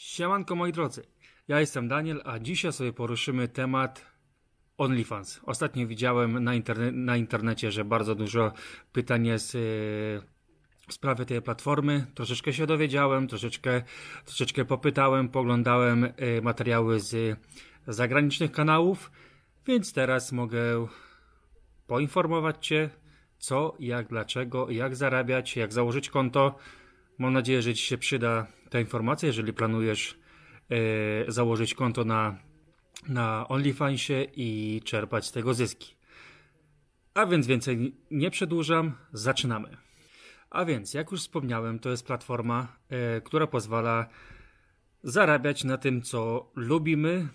Siemanko moi drodzy, ja jestem Daniel, a dzisiaj sobie poruszymy temat OnlyFans. Ostatnio widziałem na, interne na internecie, że bardzo dużo pytań jest yy, w sprawie tej platformy. Troszeczkę się dowiedziałem, troszeczkę, troszeczkę popytałem, poglądałem yy, materiały z zagranicznych kanałów, więc teraz mogę poinformować Cię, co, jak, dlaczego, jak zarabiać, jak założyć konto. Mam nadzieję, że Ci się przyda ta informacja, jeżeli planujesz e, założyć konto na, na OnlyFansie i czerpać z tego zyski. A więc więcej nie przedłużam, zaczynamy. A więc, jak już wspomniałem, to jest platforma, e, która pozwala zarabiać na tym, co lubimy,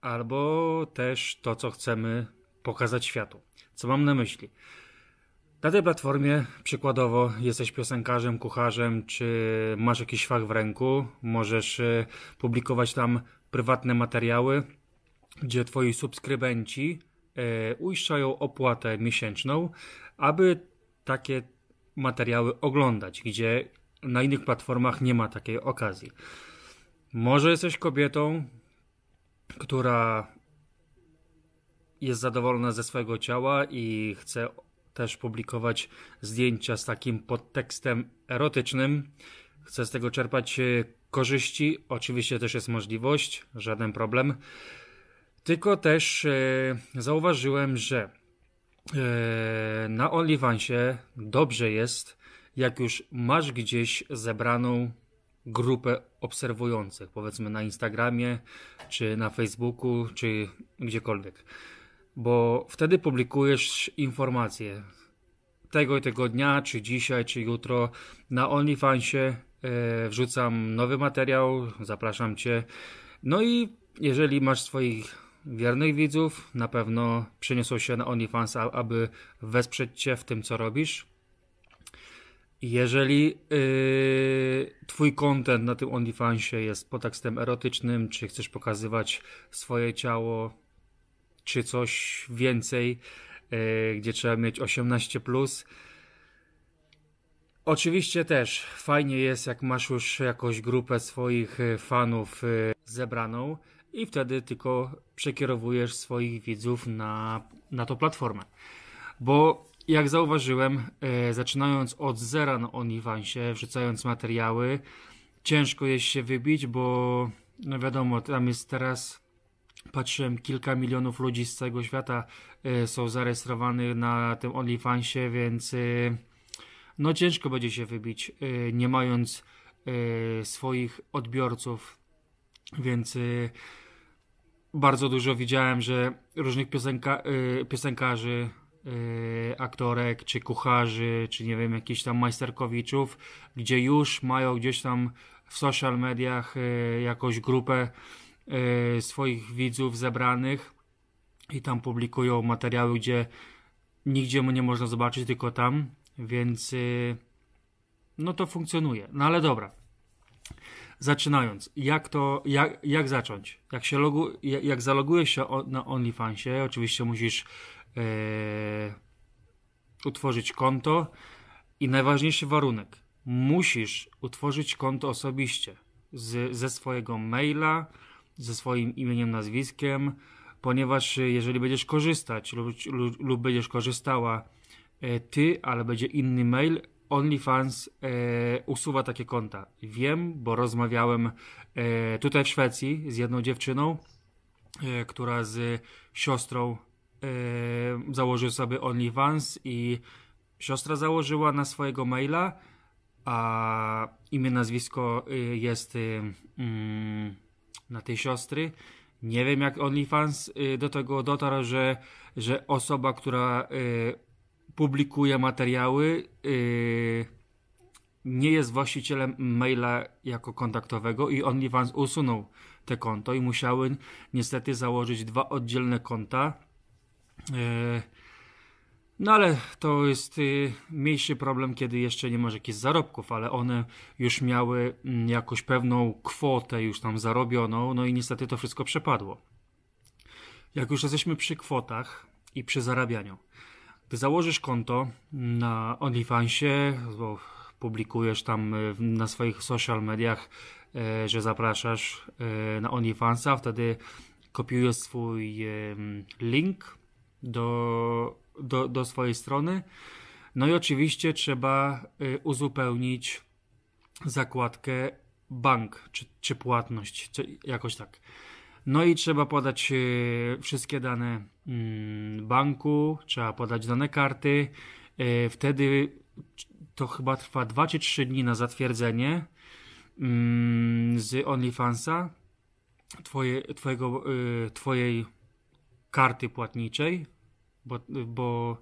albo też to, co chcemy pokazać światu. Co mam na myśli? Na tej platformie przykładowo jesteś piosenkarzem, kucharzem, czy masz jakiś fach w ręku, możesz e, publikować tam prywatne materiały, gdzie twoi subskrybenci e, uiszczają opłatę miesięczną, aby takie materiały oglądać, gdzie na innych platformach nie ma takiej okazji. Może jesteś kobietą, która jest zadowolona ze swojego ciała i chce też publikować zdjęcia z takim podtekstem erotycznym. Chcę z tego czerpać e, korzyści. Oczywiście też jest możliwość, żaden problem. Tylko też e, zauważyłem, że e, na OnlyFansie dobrze jest, jak już masz gdzieś zebraną grupę obserwujących, powiedzmy na Instagramie, czy na Facebooku, czy gdziekolwiek bo wtedy publikujesz informacje tego i tego dnia, czy dzisiaj, czy jutro na OnlyFansie e, wrzucam nowy materiał, zapraszam Cię. No i jeżeli masz swoich wiernych widzów, na pewno przeniosą się na OnlyFans, aby wesprzeć Cię w tym, co robisz. Jeżeli yy, Twój content na tym OnlyFansie jest podtekstem erotycznym, czy chcesz pokazywać swoje ciało, czy coś więcej, e, gdzie trzeba mieć 18. Plus. Oczywiście też fajnie jest, jak masz już jakąś grupę swoich e, fanów e, zebraną i wtedy tylko przekierowujesz swoich widzów na, na tą platformę. Bo jak zauważyłem, zaczynając od zera na OnlyFansie, wrzucając materiały, ciężko jest się wybić, bo no wiadomo, tam jest teraz patrzyłem, kilka milionów ludzi z całego świata y, są zarejestrowani na tym OnlyFansie, więc y, no ciężko będzie się wybić, y, nie mając swoich odbiorców, więc bardzo dużo widziałem, że różnych piosenka, piosenkarzy, aktorek, czy kucharzy, czy nie wiem, jakichś tam majsterkowiczów, gdzie już mają gdzieś tam w social mediach jakąś grupę E, swoich widzów zebranych i tam publikują materiały, gdzie nigdzie mu nie można zobaczyć, tylko tam, więc e, no to funkcjonuje. No ale dobra. Zaczynając, jak to, jak, jak zacząć? Jak się logu, jak, jak zalogujesz się na OnlyFansie, oczywiście musisz e, utworzyć konto i najważniejszy warunek, musisz utworzyć konto osobiście z, ze swojego maila, ze swoim imieniem, nazwiskiem, ponieważ jeżeli będziesz korzystać lub, lub, będziesz korzystała e, ty, ale będzie inny mail, OnlyFans e, usuwa takie konta. Wiem, bo rozmawiałem e, tutaj w Szwecji z jedną dziewczyną, e, która z siostrą e, założył sobie OnlyFans i siostra założyła na swojego maila, a imię, nazwisko jest mm, na tej siostry. Nie wiem, jak OnlyFans y, do tego dotarł, że, że osoba, która y, publikuje materiały, y, nie jest właścicielem maila jako kontaktowego i OnlyFans usunął te konto i musiały niestety założyć dwa oddzielne konta. No ale to jest y, mniejszy problem, kiedy jeszcze nie masz jakichś zarobków, ale one już miały mm, jakąś pewną kwotę już tam zarobioną, no i niestety to wszystko przepadło. Jak już jesteśmy przy kwotach i przy zarabianiu, gdy założysz konto na OnlyFansie, bo publikujesz tam y, na swoich social mediach, y, że zapraszasz na OnlyFansa, wtedy kopiujesz swój link do, do, do swojej strony. No i oczywiście trzeba uzupełnić zakładkę bank czy, czy płatność, czy jakoś tak. No i trzeba podać wszystkie dane mm, banku, trzeba podać dane karty. Wtedy to chyba trwa 2 czy 3 dni na zatwierdzenie mm, z OnlyFansa twoje, twojego, y, twojej karty płatniczej, bo, bo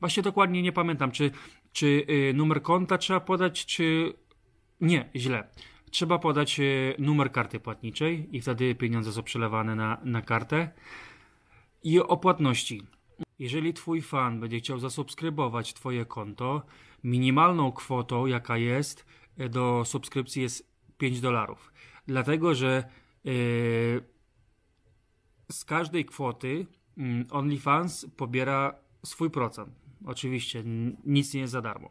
właśnie dokładnie nie pamiętam, czy, czy y, numer konta trzeba podać, czy nie, źle. Trzeba podać y, numer karty płatniczej i wtedy pieniądze są przelewane na, na kartę. I o płatności. Jeżeli twój fan będzie chciał zasubskrybować twoje konto, minimalną kwotą, jaka jest e, do subskrypcji jest 5 dolarów. Dlatego, że yy, z każdej kwoty OnlyFans pobiera swój procent. Oczywiście nic nie jest za darmo.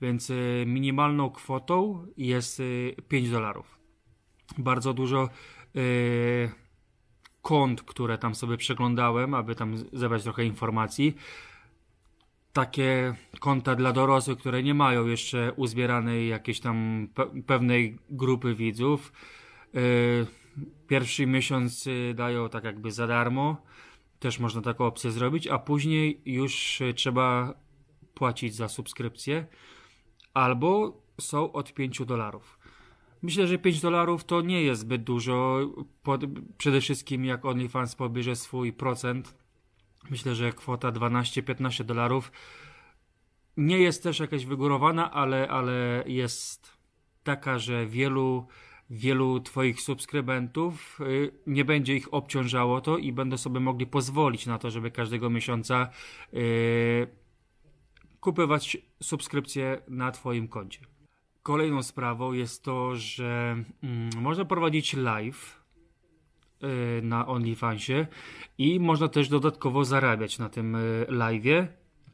Więc yy, minimalną kwotą jest 5 dolarów. Bardzo dużo kont, które tam sobie przeglądałem, aby tam zebrać trochę informacji. Takie konta dla dorosłych, które nie mają jeszcze uzbieranej jakiejś tam pe pewnej grupy widzów. Pierwszy miesiąc y, dają tak jakby za darmo. Też można taką opcję zrobić, a później już y, trzeba płacić za subskrypcję. Albo są od 5 dolarów. Myślę, że 5 dolarów to nie jest zbyt dużo. Pod, przede wszystkim jak OnlyFans pobierze swój procent. Myślę, że kwota 12-15 dolarów nie jest też jakaś wygórowana, ale, ale jest taka, że wielu, wielu Twoich subskrybentów y, nie będzie ich obciążało to i będą sobie mogli pozwolić na to, żeby każdego miesiąca yy, kupywać subskrypcję na Twoim koncie. Kolejną sprawą jest to, że mm, można prowadzić live y, na OnlyFansie i można też dodatkowo zarabiać na tym y, live'ie,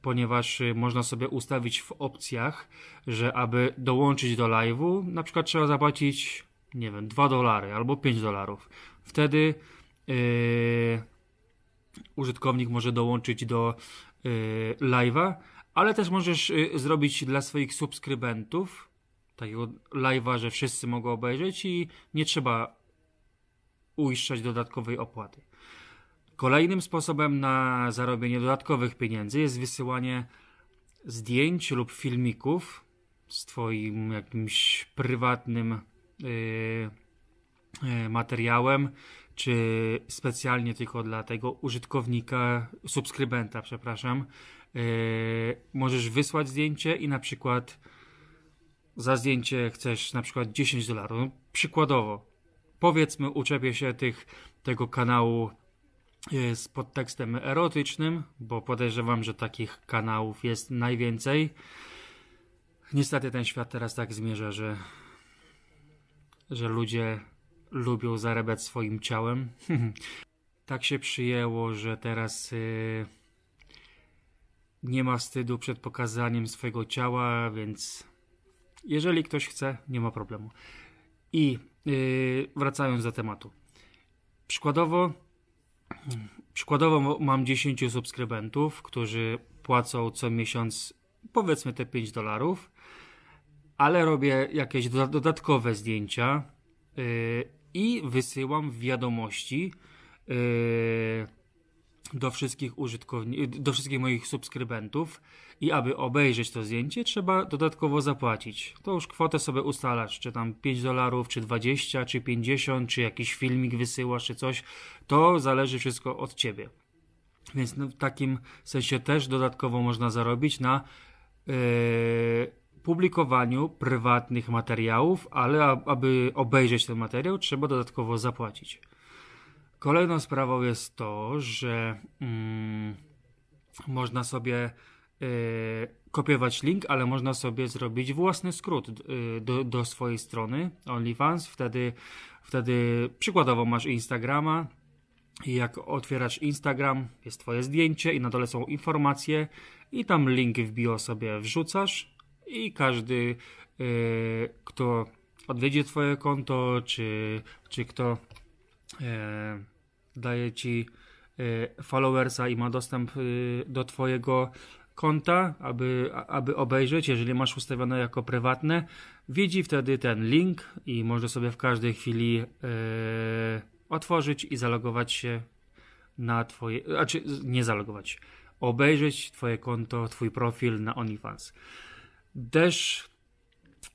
ponieważ y, można sobie ustawić w opcjach, że aby dołączyć do live'u, na przykład trzeba zapłacić, nie wiem, 2 dolary albo 5 dolarów. Wtedy yy, użytkownik może dołączyć do yy, live'a, ale też możesz yy, zrobić dla swoich subskrybentów takiego live'a, że wszyscy mogą obejrzeć i nie trzeba uiszczać dodatkowej opłaty. Kolejnym sposobem na zarobienie dodatkowych pieniędzy jest wysyłanie zdjęć lub filmików z Twoim jakimś prywatnym materiałem, czy specjalnie tylko dla tego użytkownika, subskrybenta, przepraszam. Yy, możesz wysłać zdjęcie i na przykład za zdjęcie chcesz na przykład 10 dolarów. No, przykładowo, powiedzmy, uczepię się tych, tego kanału z podtekstem erotycznym, bo podejrzewam, że takich kanałów jest najwięcej. Niestety ten świat teraz tak zmierza, że, że ludzie lubią zarabiać swoim ciałem. tak się przyjęło, że teraz yy, nie ma wstydu przed pokazaniem swojego ciała, więc jeżeli ktoś chce, nie ma problemu. I yy, wracając do tematu. Przykładowo, przykładowo mam 10 subskrybentów, którzy płacą co miesiąc powiedzmy te 5 dolarów, ale robię jakieś dodatkowe zdjęcia yy, i wysyłam wiadomości yy, do wszystkich użytkowników, do wszystkich moich subskrybentów i aby obejrzeć to zdjęcie, trzeba dodatkowo zapłacić. To już kwotę sobie ustalasz, czy tam 5 dolarów, czy 20, czy 50, czy jakiś filmik wysyłasz, czy coś. To zależy wszystko od ciebie. Więc no, w takim sensie też dodatkowo można zarobić na yy, publikowaniu prywatnych materiałów, ale aby obejrzeć ten materiał, trzeba dodatkowo zapłacić. Kolejną sprawą jest to, że mm, można sobie y, kopiować link, ale można sobie zrobić własny skrót y, do, do swojej strony OnlyFans. Wtedy, wtedy przykładowo masz Instagrama i jak otwierasz Instagram, jest twoje zdjęcie i na dole są informacje i tam link w bio sobie wrzucasz i każdy kto odwiedzi twoje konto, czy, czy kto e, daje ci e, followersa i ma dostęp e, do twojego konta, aby, aby obejrzeć, jeżeli masz ustawione jako prywatne, widzi wtedy ten link i może sobie w każdej chwili e, otworzyć i zalogować się na twoje, znaczy nie zalogować, obejrzeć twoje konto, twój profil na OnlyFans. Też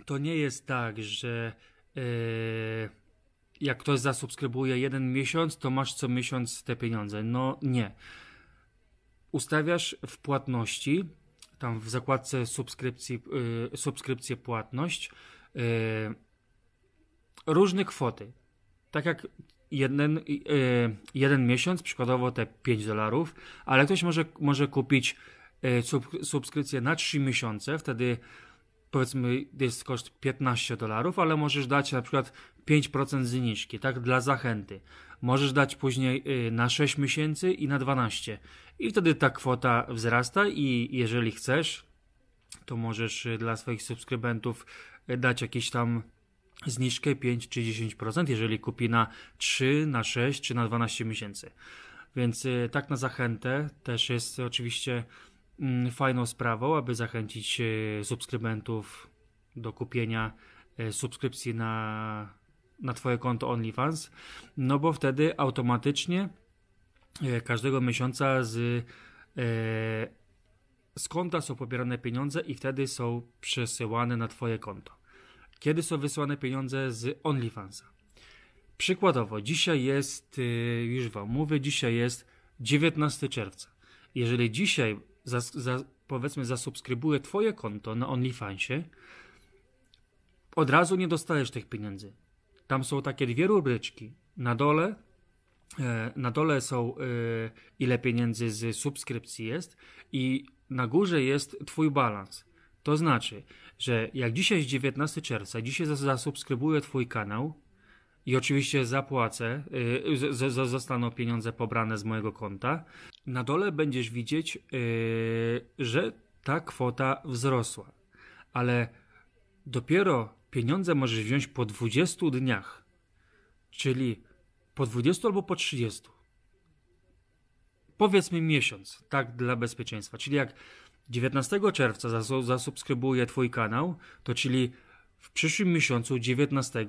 to nie jest tak, że yy, jak ktoś zasubskrybuje jeden miesiąc, to masz co miesiąc te pieniądze. No nie. Ustawiasz w płatności, tam w zakładce subskrypcji, yy, subskrypcję płatność, yy, różne kwoty. Tak jak jeden, jeden miesiąc, przykładowo te 5 dolarów, ale ktoś może, może kupić subskrypcję na 3 miesiące, wtedy powiedzmy jest koszt 15 dolarów, ale możesz dać na przykład 5% zniżki, tak, dla zachęty. Możesz dać później y, na 6 miesięcy i na 12. I wtedy ta kwota wzrasta i jeżeli chcesz, to możesz y, dla swoich subskrybentów dać jakieś tam zniżkę 5 czy 10%, jeżeli kupi na 3, na 6 czy na 12 miesięcy. Więc tak na zachętę też jest oczywiście fajną sprawą, aby zachęcić e, subskrybentów do kupienia e, subskrypcji na, na Twoje konto OnlyFans, no bo wtedy automatycznie e, każdego miesiąca z, z konta są pobierane pieniądze i wtedy są przesyłane na Twoje konto. Kiedy są wysyłane pieniądze z OnlyFansa? Przykładowo, dzisiaj jest, już Wam mówię, dzisiaj jest 19 czerwca. Jeżeli dzisiaj za, za, powiedzmy zasubskrybuję twoje konto na OnlyFansie, od razu nie dostajesz tych pieniędzy. Tam są takie dwie rubryczki. Na dole e, na dole są e, ile pieniędzy z subskrypcji jest i na górze jest twój balans. To znaczy, że jak dzisiaj jest 19 czerwca, dzisiaj zasubskrybuję twój kanał, i oczywiście zapłacę, z, zostaną pieniądze pobrane z mojego konta. Na dole będziesz widzieć, yy, że ta kwota wzrosła, ale dopiero pieniądze możesz wziąć po 20 dniach, czyli po 20 albo po 30. Powiedzmy miesiąc, tak dla bezpieczeństwa. Czyli jak 19 czerwca zasubskrybuję Twój kanał, to czyli w przyszłym miesiącu 19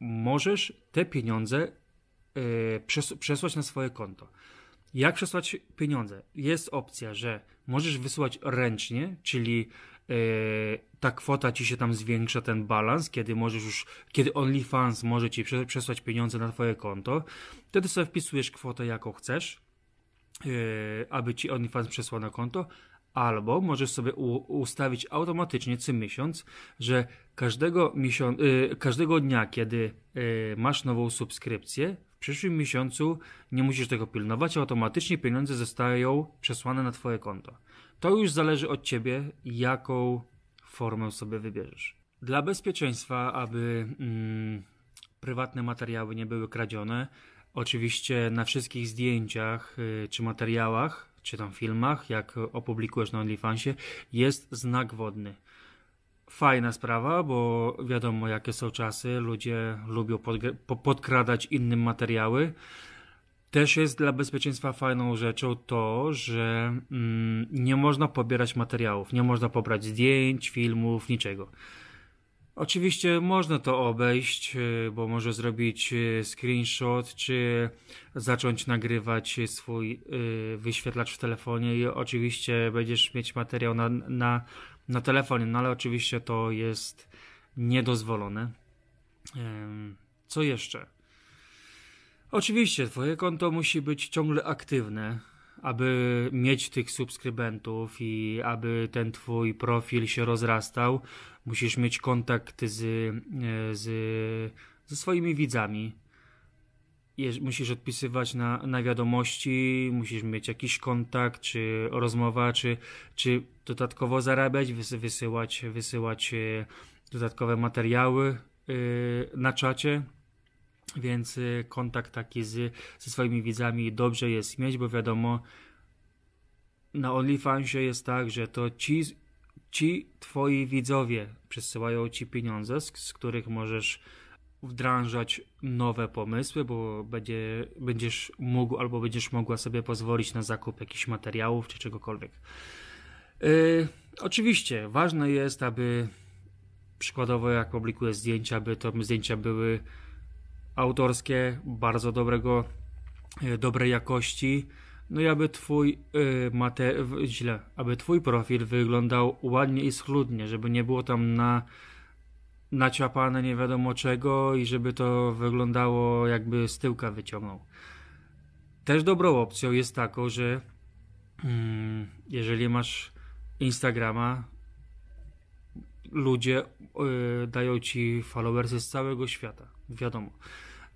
możesz te pieniądze e, przesłać na swoje konto. Jak przesłać pieniądze? Jest opcja, że możesz wysłać ręcznie, czyli e, ta kwota ci się tam zwiększa, ten balans, kiedy możesz już, kiedy OnlyFans może ci przesłać pieniądze na twoje konto. Wtedy sobie wpisujesz kwotę, jaką chcesz, e, aby ci OnlyFans przesłał na konto, albo możesz sobie ustawić automatycznie co miesiąc, że każdego, yy, każdego dnia, kiedy yy, masz nową subskrypcję, przyszłym miesiącu nie musisz tego pilnować, automatycznie pieniądze zostają przesłane na Twoje konto. To już zależy od Ciebie, jaką formę sobie wybierzesz. Dla bezpieczeństwa, aby mm, prywatne materiały nie były kradzione, oczywiście na wszystkich zdjęciach yy, czy materiałach czy tam filmach, jak opublikujesz na OnlyFansie, jest znak wodny. Fajna sprawa, bo wiadomo jakie są czasy, ludzie lubią podkradać innym materiały. Też jest dla bezpieczeństwa fajną rzeczą to, że mm, nie można pobierać materiałów, nie można pobrać zdjęć, filmów, niczego. Oczywiście można to obejść, e, bo może zrobić e, screenshot, czy zacząć nagrywać swój e, wyświetlacz w telefonie i oczywiście będziesz mieć materiał na, na, na telefonie, no ale oczywiście to jest niedozwolone. Co jeszcze? Oczywiście, Twoje konto musi być ciągle aktywne aby mieć tych subskrybentów i aby ten twój profil się rozrastał, musisz mieć kontakt z, e, z, ze swoimi widzami. Musisz odpisywać na, na wiadomości, musisz mieć jakiś kontakt, czy rozmowa, czy, czy dodatkowo zarabiać, wysyłać, wysyłać e, dodatkowe materiały e, na czacie. Więc y, kontakt taki z, ze swoimi widzami dobrze jest mieć, bo wiadomo, na OnlyFansie jest tak, że to ci, ci twoi widzowie przesyłają ci pieniądze, z, z których możesz wdrażać nowe pomysły, bo będzie, będziesz mógł albo będziesz mogła sobie pozwolić na zakup jakichś materiałów czy czegokolwiek. Yy, oczywiście ważne jest, aby przykładowo jak publikuję zdjęcia, aby to zdjęcia były autorskie, bardzo dobrego, yy, dobrej jakości, no i aby twój yy, mate, źle, aby twój profil wyglądał ładnie i schludnie, żeby nie było tam na naciapane nie wiadomo czego i żeby to wyglądało jakby z tyłka wyciągnął. Też dobrą opcją jest taką, że mm, jeżeli masz Instagrama, ludzie y, dają ci followersy z całego świata, wiadomo.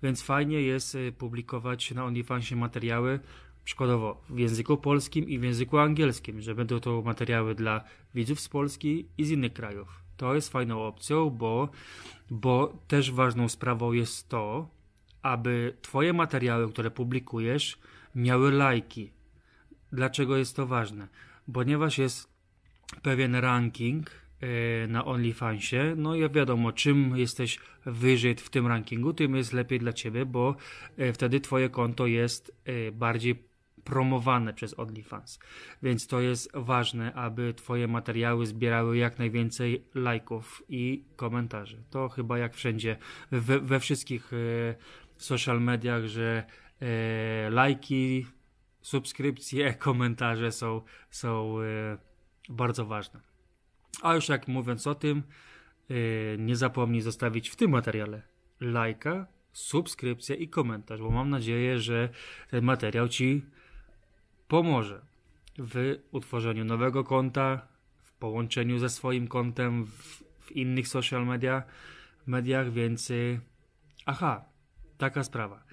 Więc fajnie jest y, publikować na OnlyFansie materiały, przykładowo w języku polskim i w języku angielskim, że będą to materiały dla widzów z Polski i z innych krajów. To jest fajną opcją, bo, bo też ważną sprawą jest to, aby Twoje materiały, które publikujesz, miały lajki. Dlaczego jest to ważne? Ponieważ jest pewien ranking e, na OnlyFansie, no i wiadomo, czym jesteś wyżej w tym rankingu, tym jest lepiej dla Ciebie, bo e, wtedy Twoje konto jest e, bardziej promowane przez OnlyFans. Więc to jest ważne, aby Twoje materiały zbierały jak najwięcej lajków i komentarzy. To chyba jak wszędzie, we, we wszystkich e, social mediach, że e, lajki, subskrypcje, komentarze są, są e, bardzo ważne. A już jak mówiąc o tym, nie zapomnij zostawić w tym materiale lajka, subskrypcję i komentarz, bo mam nadzieję, że ten materiał Ci pomoże w utworzeniu nowego konta, w połączeniu ze swoim kontem w, w innych social media, mediach, więc y, aha, taka sprawa.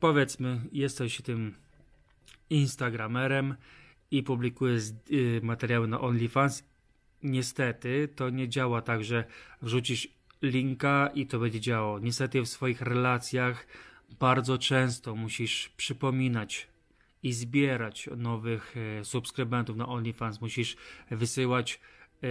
Powiedzmy, jesteś tym Instagramerem i publikujesz y, materiały na OnlyFans. Niestety to nie działa tak, że wrzucisz linka i to będzie działało. Niestety w swoich relacjach bardzo często musisz przypominać i zbierać nowych e, subskrybentów na OnlyFans. Musisz wysyłać e,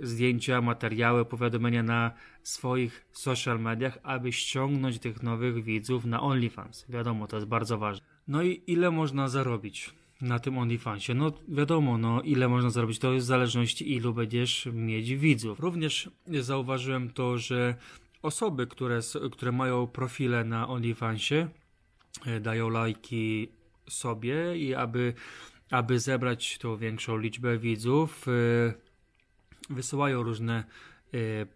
zdjęcia, materiały, powiadomienia na swoich social mediach, aby ściągnąć tych nowych widzów na OnlyFans. Wiadomo, to jest bardzo ważne. No i ile można zarobić na tym OnlyFansie? No wiadomo, no ile można zarobić, to jest w zależności ilu będziesz mieć widzów. Również zauważyłem to, że osoby, które, które mają profile na OnlyFansie, e, dają lajki sobie i aby, aby zebrać tą większą liczbę widzów, y, wysyłają różne y,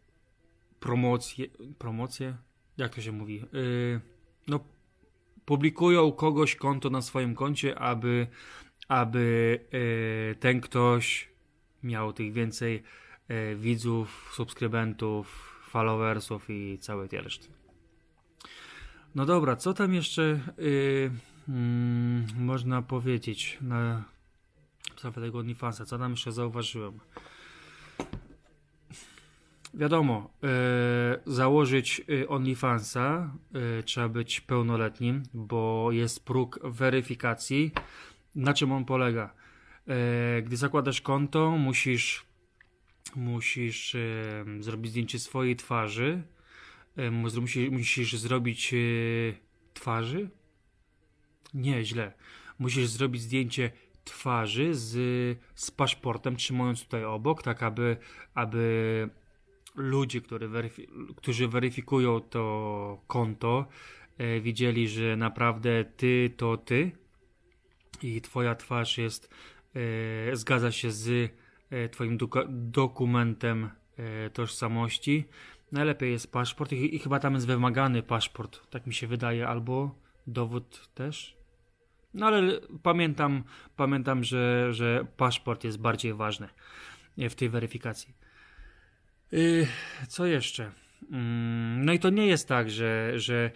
promocje, promocje, jak to się mówi, y, no publikują kogoś konto na swoim koncie, aby, aby ten ktoś miał tych więcej widzów, subskrybentów, followersów i całej tej reszty. No dobra, co tam jeszcze hmm, można powiedzieć na podstawie tego OnlyFansa? Co tam jeszcze zauważyłem? Wiadomo, e, założyć e, OnlyFansa e, trzeba być pełnoletnim, bo jest próg weryfikacji. Na czym on polega? Gdy zakładasz konto, musisz, musisz zrobić zdjęcie swojej twarzy. Musisz, musisz zrobić twarzy, nie, źle. Musisz zrobić zdjęcie twarzy z, z paszportem, trzymając tutaj obok, tak aby, aby ludzie, którzy, weryfi którzy weryfikują to konto, e, widzieli, że naprawdę ty to ty i twoja twarz jest, e, zgadza się z e, twoim dokumentem e, tożsamości. Najlepiej jest paszport i, i chyba tam jest wymagany paszport, tak mi się wydaje, albo dowód też. No ale pamiętam, pamiętam że, że paszport jest bardziej ważny w tej weryfikacji. Yy, co jeszcze? Mm, no i to nie jest tak, że, że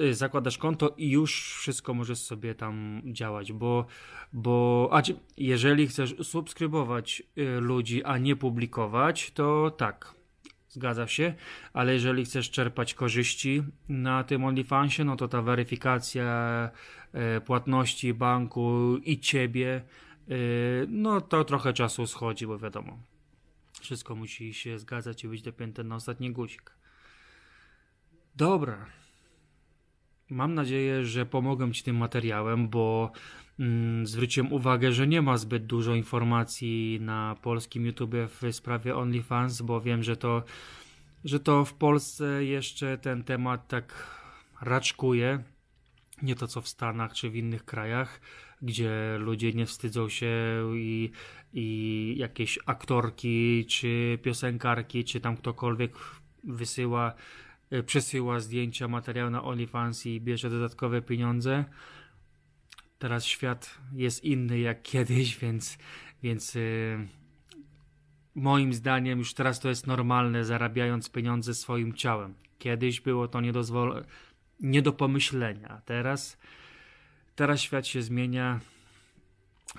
y, zakładasz konto i już wszystko możesz sobie tam działać, bo, bo a jeżeli chcesz subskrybować y, ludzi, a nie publikować, to tak, Zgadza się, ale jeżeli chcesz czerpać korzyści na tym OnlyFansie, no to ta weryfikacja e, płatności banku i ciebie, e, no to trochę czasu schodzi, bo wiadomo, Wszystko musi się zgadzać i być dopięte na ostatni guzik. Dobra. Mam nadzieję, że pomogę Ci tym materiałem, bo mm, zwróciłem uwagę, że nie ma zbyt dużo informacji na polskim YouTube w sprawie OnlyFans, bo wiem, że to, że to w Polsce jeszcze ten temat tak raczkuje. Nie to co w Stanach czy w innych krajach, gdzie ludzie nie wstydzą się i, i jakieś aktorki, czy piosenkarki, czy tam ktokolwiek wysyła przesyła zdjęcia, materiał na OnlyFans i bierze dodatkowe pieniądze. Teraz świat jest inny jak kiedyś, więc, więc yy, moim zdaniem już teraz to jest normalne, zarabiając pieniądze swoim ciałem. Kiedyś było to nie do pomyślenia. Teraz, teraz świat się zmienia.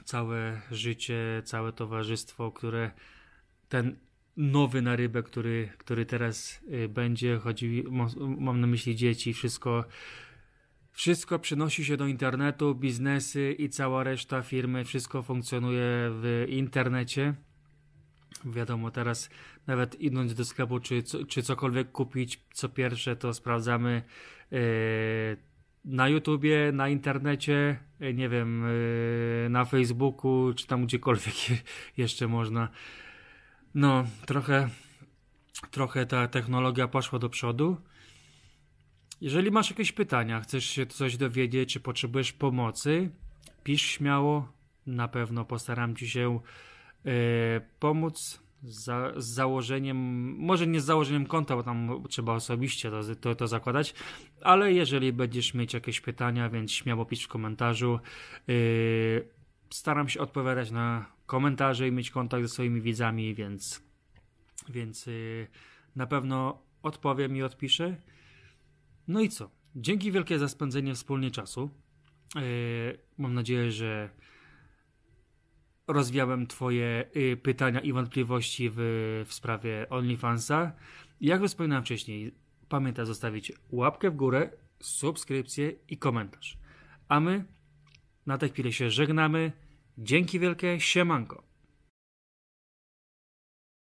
Całe życie, całe towarzystwo, które ten nowy na rybę, który, który teraz y, będzie. Chodzi, mam na myśli dzieci, wszystko. Wszystko przenosi się do internetu, biznesy i cała reszta firmy, wszystko funkcjonuje w internecie. Wiadomo, teraz nawet idąc do sklepu, czy, czy cokolwiek kupić, co pierwsze, to sprawdzamy yy, na YouTubie, na internecie, yy, nie wiem, na Facebooku, czy tam gdziekolwiek jeszcze można. No, trochę, trochę ta technologia poszła do przodu. Jeżeli masz jakieś pytania, chcesz się coś dowiedzieć, czy potrzebujesz pomocy, pisz śmiało. Na pewno postaram ci się y, pomóc za, z założeniem, może nie z założeniem konta, bo tam trzeba osobiście to, to, to zakładać, ale jeżeli będziesz mieć jakieś pytania, więc śmiało pisz w komentarzu. Y, staram się odpowiadać na komentarze i mieć kontakt ze swoimi widzami, więc, więc yy, na pewno odpowiem i odpiszę. No i co? Dzięki wielkie za spędzenie wspólnie czasu. Yy, mam nadzieję, że rozwiałem Twoje yy, pytania i wątpliwości w, w sprawie OnlyFansa. Jak wspominałem wcześniej, pamiętaj zostawić łapkę w górę, subskrypcję i komentarz. A my na tę chwilę się żegnamy. Dzięki wielkie, siemanko.